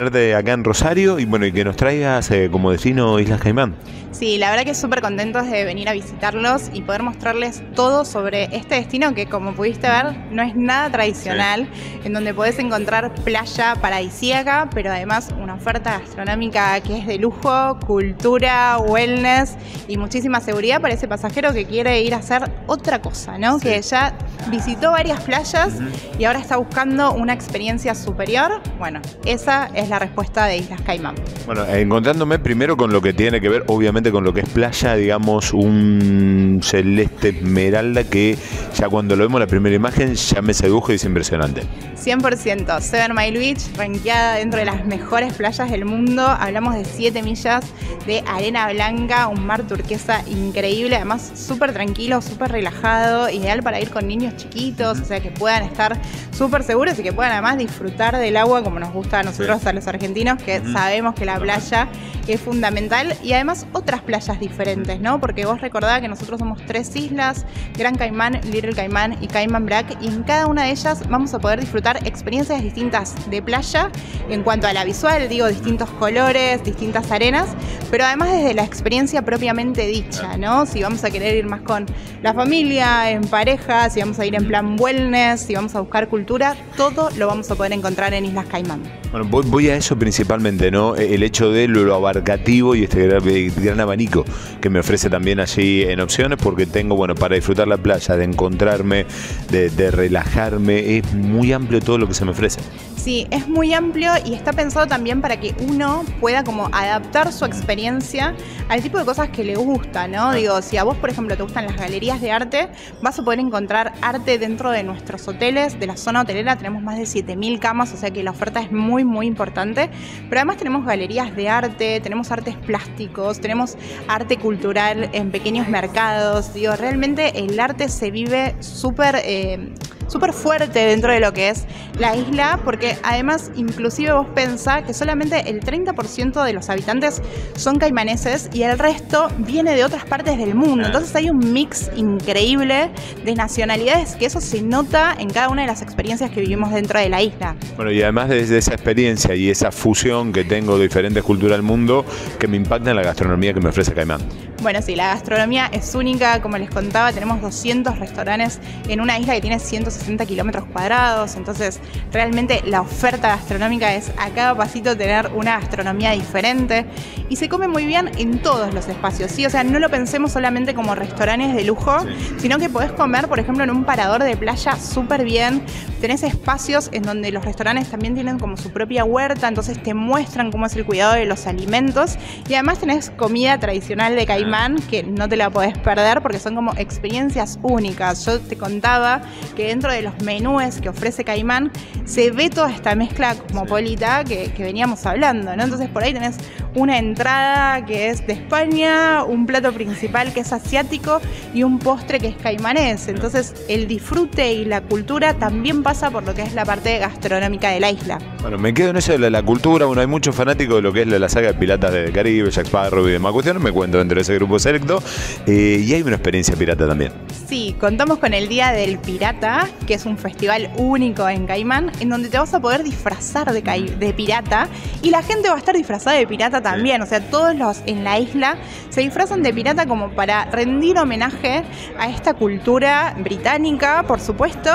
de acá en Rosario y bueno, y que nos traigas eh, como destino Islas Caimán. Sí, la verdad que súper contentos de venir a visitarlos y poder mostrarles todo sobre este destino que como pudiste ver no es nada tradicional, en donde podés encontrar playa paradisíaca, pero además una oferta gastronómica que es de lujo, cultura, wellness y muchísima seguridad para ese pasajero que quiere ir a hacer otra cosa, ¿no? Que ya visitó varias playas y ahora está buscando una experiencia superior. Bueno, esa es la respuesta de Islas Caimán. Bueno, encontrándome primero con lo que tiene que ver, obviamente, con lo que es playa, digamos, un celeste esmeralda que ya cuando lo vemos la primera imagen ya me sedujo y es impresionante. 100%. Seven Mile Beach, ranqueada dentro de las mejores playas del mundo. Hablamos de 7 millas de arena blanca, un mar turquesa increíble, además súper tranquilo, súper relajado, ideal para ir con niños chiquitos, o sea que puedan estar súper seguros y que puedan además disfrutar del agua como nos gusta a nosotros, a los argentinos, que sabemos que la playa es fundamental y además otras playas diferentes, ¿no? Porque vos recordás que nosotros somos tres islas, Gran Caimán, Little Caimán y Caimán Brac, y en cada una de ellas vamos a poder disfrutar experiencias distintas de playa en cuanto a la visual, digo, distintos colores, distintas arenas, pero además desde la experiencia propiamente dicha, ¿no? Si vamos a querer ir más con la familia, en pareja, si vamos a ir en plan wellness, si vamos a buscar cultura, todo lo vamos a poder encontrar en Islas Caimán. Bueno, voy, a eso principalmente, ¿no? El hecho de lo abarcativo y este gran, abanico que me ofrece también allí en opciones, porque tengo, bueno, para disfrutar la playa, de encontrarme, de, de relajarme, es muy amplio todo lo que se me ofrece. Sí, es muy amplio y está pensado también para que uno pueda como adaptar su experiencia al tipo de cosas que le gusta, ¿no? Digo, si a vos, por ejemplo, te gustan las galerías de arte, vas a poder encontrar arte dentro de nuestros hoteles, de la zona hotelera, tenemos más de 7.000 camas, o sea que la oferta es muy, muy importante, pero además tenemos galerías de arte, tenemos artes plásticos, tenemos arte cultural en pequeños mercados, digo, realmente el arte se vive súper... Eh, súper fuerte dentro de lo que es la isla, porque además inclusive vos pensás que solamente el 30% de los habitantes son caimaneses y el resto viene de otras partes del mundo. Entonces hay un mix increíble de nacionalidades que eso se nota en cada una de las experiencias que vivimos dentro de la isla. Bueno, y además desde esa experiencia y esa fusión que tengo de diferentes culturas del mundo, que me impacta en la gastronomía que me ofrece Caimán. Bueno, sí, la gastronomía es única, como les contaba, tenemos 200 restaurantes en una isla que tiene 160 kilómetros cuadrados, entonces realmente la oferta gastronómica es a cada pasito tener una gastronomía diferente y se come muy bien en todos los espacios, ¿sí? O sea, no lo pensemos solamente como restaurantes de lujo, sino que podés comer, por ejemplo, en un parador de playa súper bien, tenés espacios en donde los restaurantes también tienen como su propia huerta, entonces te muestran cómo es el cuidado de los alimentos y además tenés comida tradicional de Caimán que no te la podés perder porque son como experiencias únicas. Yo te contaba que dentro de los menúes que ofrece Caimán se ve toda esta mezcla cosmopolita que, que veníamos hablando, ¿no? Entonces por ahí tenés una entrada que es de España, un plato principal que es asiático y un postre que es caimanés. Entonces el disfrute y la cultura también pasa por lo que es la parte gastronómica de la isla. Bueno, me quedo en eso de la, cultura. Bueno, hay muchos fanáticos de lo que es la, saga de Piratas del Caribe, Jack Sparrow y demás cuestiones. Me cuento dentro de ese grupo selecto. Eh, y hay una experiencia pirata también. Sí, contamos con el Día del Pirata, que es un festival único en Caimán, en donde te vas a poder disfrazar de, de pirata y la gente va a estar disfrazada de pirata también. O sea, todos los en la isla se disfrazan de pirata como para rendir homenaje a esta cultura británica, por supuesto,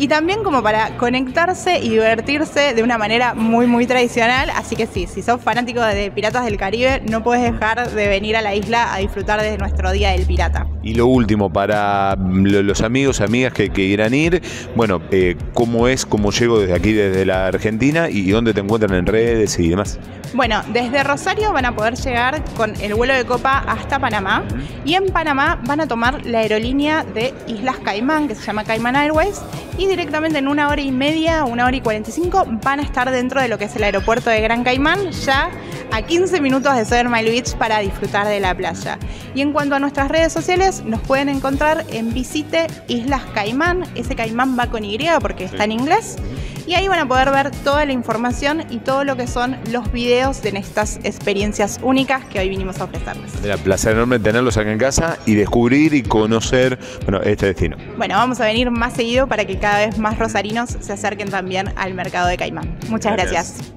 y también como para conectarse y divertirse de una manera era muy, muy tradicional. Así que sí, si sos fanático de Piratas del Caribe, no puedes dejar de venir a la isla a disfrutar de nuestro Día del Pirata. Y lo último, para los amigos, amigas que, quieran ir, bueno, eh, ¿cómo es, cómo llego desde aquí, desde la Argentina y dónde te encuentran en redes y demás? Bueno, desde Rosario van a poder llegar con el vuelo de copa hasta Panamá. Y en Panamá van a tomar la aerolínea de Islas Caimán, que se llama Caimán Airways, y directamente en una hora y media, una hora y 45, van a estar dentro de lo que es el aeropuerto de Gran Caimán, ya a 15 minutos de Seven Mile Beach para disfrutar de la playa. Y en cuanto a nuestras redes sociales, nos pueden encontrar en Visite Islas Caimán, ese Caimán va con Y porque está en inglés. Y ahí van a poder ver toda la información y todo lo que son los videos de estas experiencias únicas que hoy vinimos a ofrecerles. Será placer enorme tenerlos acá en casa y descubrir y conocer bueno, este destino. Bueno, vamos a venir más seguido para que cada vez más rosarinos se acerquen también al mercado de Caimán. Muchas gracias.